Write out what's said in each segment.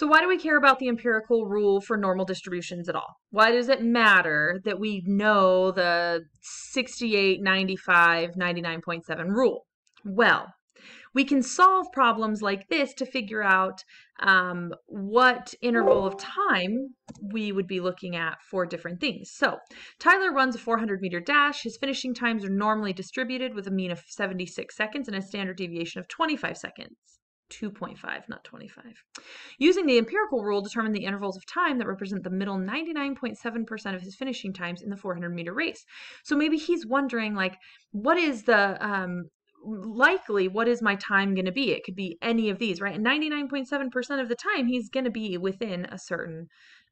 So why do we care about the empirical rule for normal distributions at all? Why does it matter that we know the 68, 95, 99.7 rule? Well, we can solve problems like this to figure out um, what interval of time we would be looking at for different things. So Tyler runs a 400 meter dash. His finishing times are normally distributed with a mean of 76 seconds and a standard deviation of 25 seconds. 2.5, not 25. Using the empirical rule, determine the intervals of time that represent the middle 99.7% of his finishing times in the 400 meter race. So maybe he's wondering, like, what is the um, likely what is my time going to be? It could be any of these, right? And 99.7% of the time, he's going to be within a certain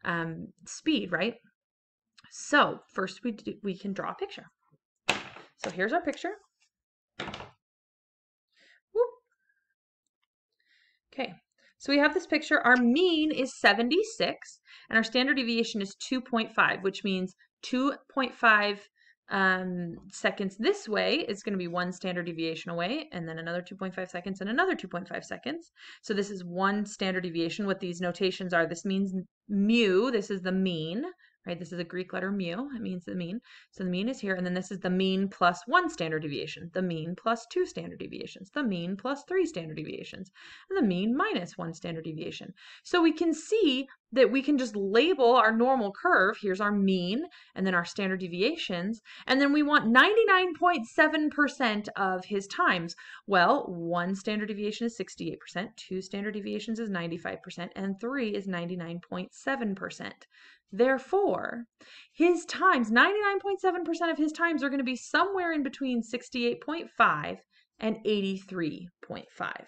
um, speed, right? So first we, do, we can draw a picture. So here's our picture. Okay, so we have this picture. Our mean is 76, and our standard deviation is 2.5, which means 2.5 um, seconds this way is going to be one standard deviation away, and then another 2.5 seconds and another 2.5 seconds. So this is one standard deviation. What these notations are, this means mu, this is the mean, right? This is a Greek letter mu. It means the mean. So the mean is here. And then this is the mean plus one standard deviation, the mean plus two standard deviations, the mean plus three standard deviations, and the mean minus one standard deviation. So we can see that we can just label our normal curve. Here's our mean and then our standard deviations. And then we want 99.7% of his times. Well, one standard deviation is 68%, two standard deviations is 95%, and three is 99.7%. Therefore, his times, 99.7% of his times are going to be somewhere in between 68.5 and 83.5.